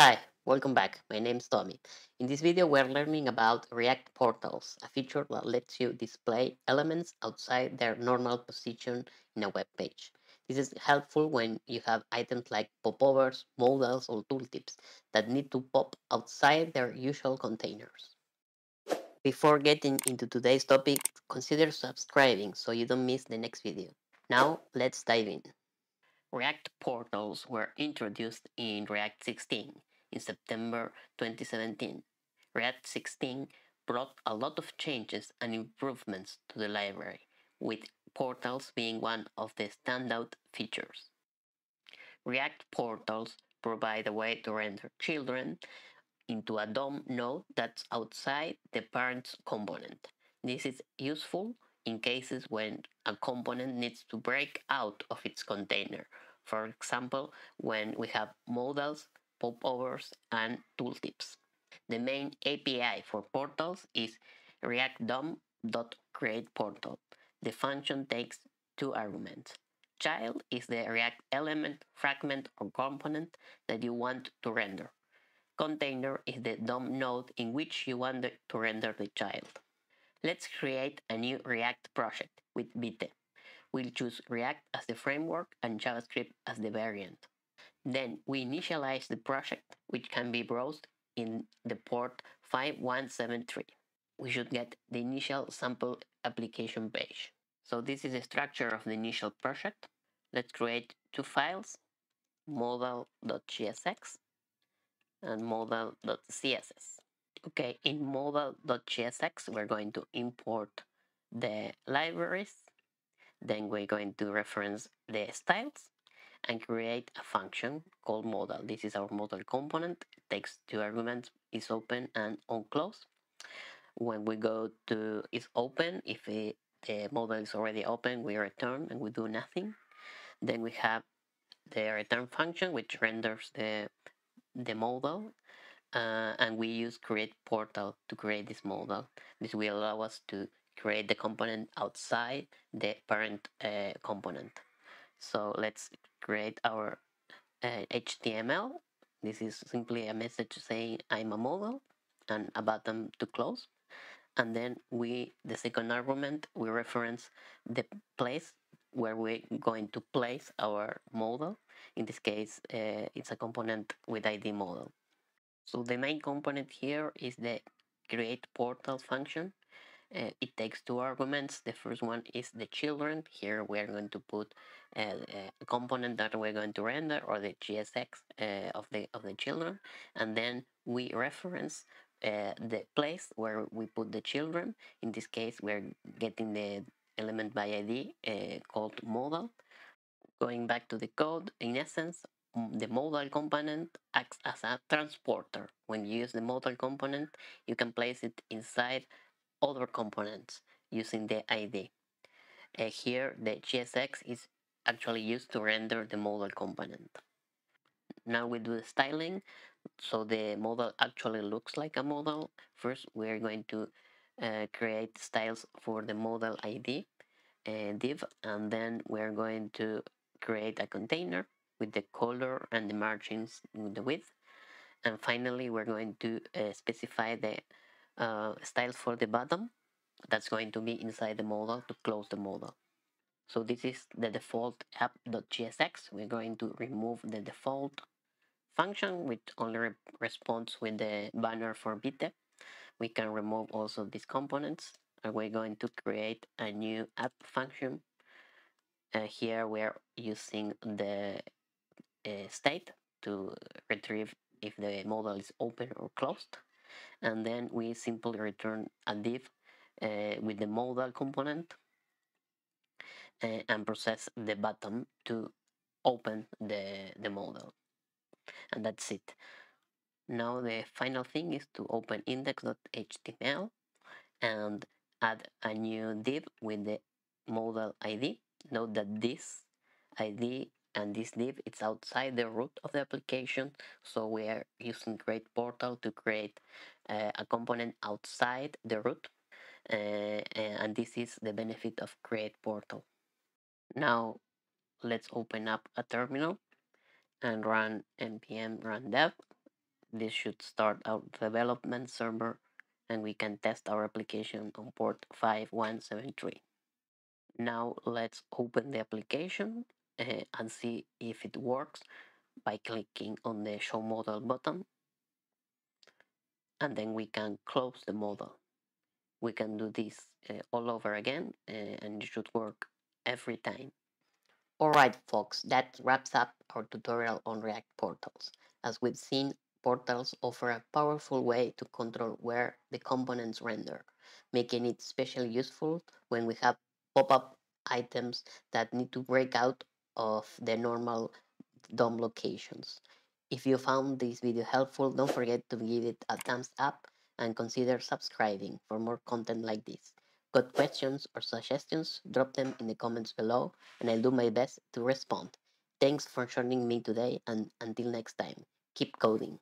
Hi, welcome back. My name is Tommy. In this video, we're learning about React Portals, a feature that lets you display elements outside their normal position in a web page. This is helpful when you have items like popovers, modals, or tooltips that need to pop outside their usual containers. Before getting into today's topic, consider subscribing so you don't miss the next video. Now, let's dive in. React portals were introduced in React 16 in September 2017. React 16 brought a lot of changes and improvements to the library, with portals being one of the standout features. React portals provide a way to render children into a DOM node that's outside the parent's component. This is useful in cases when a component needs to break out of its container. For example, when we have modals, popovers, and tooltips. The main API for portals is React DOM.createPortal. The function takes two arguments. Child is the React element, fragment, or component that you want to render. Container is the DOM node in which you want to render the child. Let's create a new React project with Vite. We'll choose React as the framework and JavaScript as the variant. Then we initialize the project, which can be browsed in the port 5173. We should get the initial sample application page. So this is the structure of the initial project. Let's create two files, modal.jsx and model.css. Okay, in modal.jsx, we're going to import the libraries. Then we're going to reference the styles and create a function called modal. This is our modal component. It takes two arguments, is open and on close. When we go to is open, if it, the model is already open, we return and we do nothing. Then we have the return function, which renders the, the modal uh, and we use create portal to create this model. This will allow us to create the component outside the parent uh, component. So let's create our uh, HTML. This is simply a message saying I'm a modal and a button to close. And then we, the second argument, we reference the place where we're going to place our modal. In this case, uh, it's a component with ID model. So the main component here is the create portal function. Uh, it takes two arguments. The first one is the children. Here we are going to put a, a component that we're going to render or the JSX uh, of the of the children, and then we reference uh, the place where we put the children. In this case, we're getting the element by ID uh, called modal. Going back to the code, in essence, the modal component acts as a transporter. When you use the modal component, you can place it inside other components using the ID. Uh, here, the JSX is actually used to render the model component. Now we do the styling, so the model actually looks like a model. First, we are going to uh, create styles for the model ID uh, div, and then we're going to create a container with the color and the margins with the width. And finally, we're going to uh, specify the uh, styles for the bottom that's going to be inside the model to close the model. So this is the default app.jsx. We're going to remove the default function which only re responds with the banner for Vite. We can remove also these components and we're going to create a new app function. Uh, here we're using the uh, state to retrieve if the model is open or closed. And then we simply return a div uh, with the modal component uh, and process the button to open the, the modal. And that's it. Now the final thing is to open index.html and add a new div with the modal ID. Note that this ID and this div it's outside the root of the application so we are using create portal to create uh, a component outside the root uh, and this is the benefit of create portal. Now let's open up a terminal and run npm run dev. This should start our development server and we can test our application on port 5173. Now let's open the application uh, and see if it works by clicking on the show model button and then we can close the model. We can do this uh, all over again uh, and it should work every time. Alright folks, that wraps up our tutorial on React portals. As we've seen, portals offer a powerful way to control where the components render, making it especially useful when we have pop-up items that need to break out of the normal DOM locations. If you found this video helpful, don't forget to give it a thumbs up and consider subscribing for more content like this. Got questions or suggestions? Drop them in the comments below and I'll do my best to respond. Thanks for joining me today and until next time, keep coding.